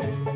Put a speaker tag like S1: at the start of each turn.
S1: Bye.